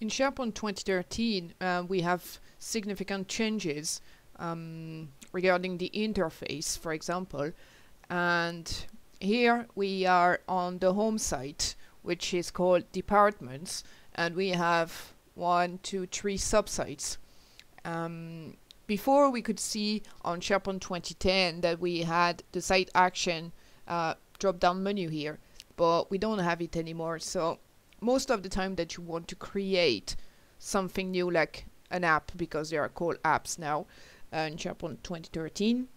in SharePoint 2013, uh, we have significant changes um, regarding the interface, for example. And here we are on the home site, which is called departments, and we have one, two, three subsites. Um, before we could see on SharePoint 2010 that we had the site action uh, drop down menu here, but we don't have it anymore. So most of the time that you want to create something new like an app because they are called apps now uh, in SharePoint 2013.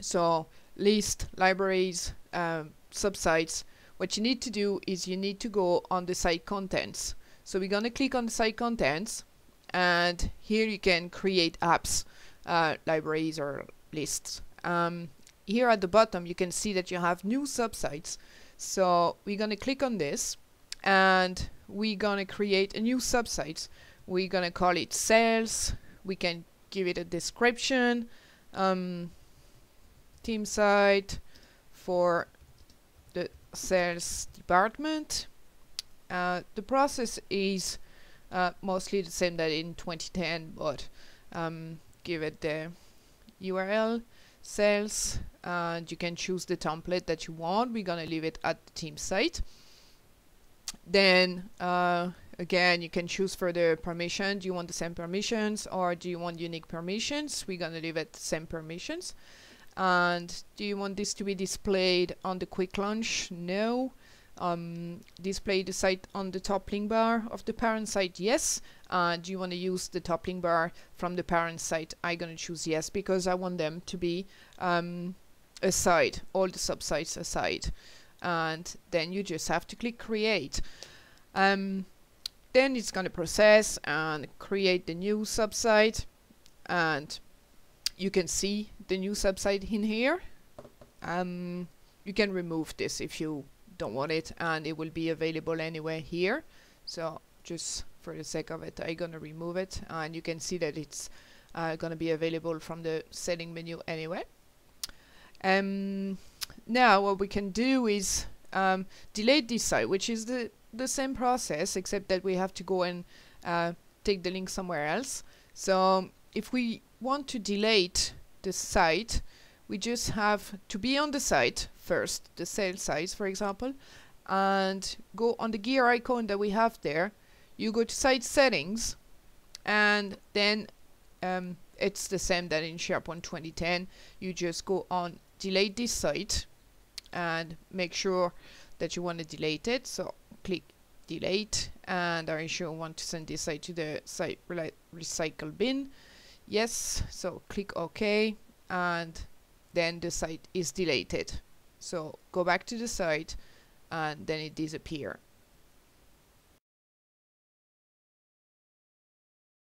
So list, libraries, um, subsites. What you need to do is you need to go on the site contents. So we're going to click on the site contents and here you can create apps, uh, libraries or lists. Um, here at the bottom you can see that you have new subsites. So we're going to click on this and we're to create a new subsite. We're to call it sales. We can give it a description. Um, team site for the sales department. Uh, the process is uh, mostly the same that in 2010, but um, give it the URL sales and you can choose the template that you want. We're gonna leave it at the team site. Then uh, again, you can choose for the permission. Do you want the same permissions or do you want unique permissions? We're gonna leave it same permissions. And do you want this to be displayed on the quick launch? No. Um, display the site on the top link bar of the parent site? Yes. Uh, do you want to use the top link bar from the parent site? I'm going to choose yes because I want them to be um, aside, all the subsites aside. And then you just have to click create. Um, then it's going to process and create the new subsite and you can see the new subsite in here. Um, you can remove this if you don't want it and it will be available anyway here. So just for the sake of it, I'm gonna remove it and you can see that it's uh, gonna be available from the setting menu anyway. Um, now what we can do is um, delete this site, which is the, the same process except that we have to go and uh, take the link somewhere else. So if we want to delete the site, we just have to be on the site first, the sales size for example, and go on the gear icon that we have there. You go to site settings and then um, it's the same that in SharePoint 2010. You just go on delete this site and make sure that you want to delete it. So click delete and are you sure want to send this site to the site recycle bin? Yes, so click OK and then the site is deleted. So go back to the site and then it disappear.